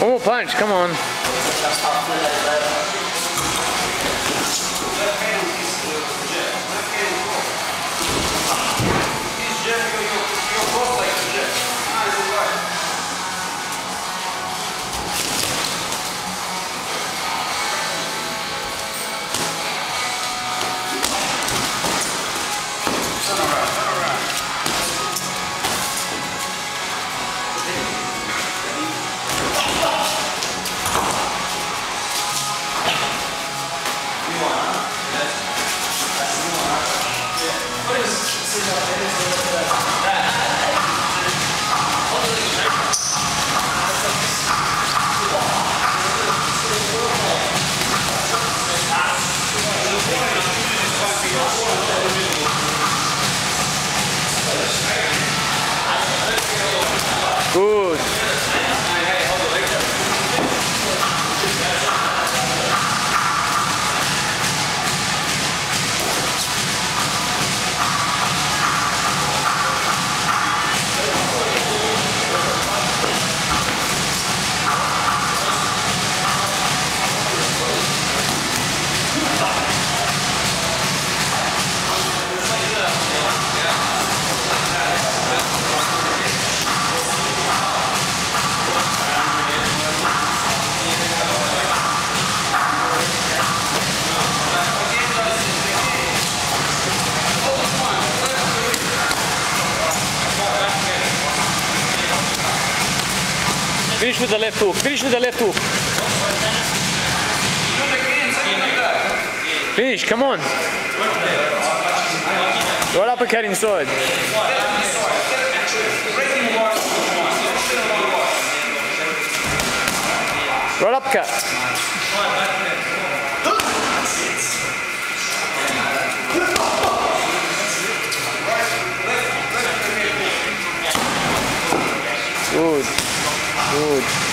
One more punch, come on. Thank you. Good. Finish with the left hook. Finish with the left hook. Finish, come on. Right uppercut inside. Right uppercut. Good huge.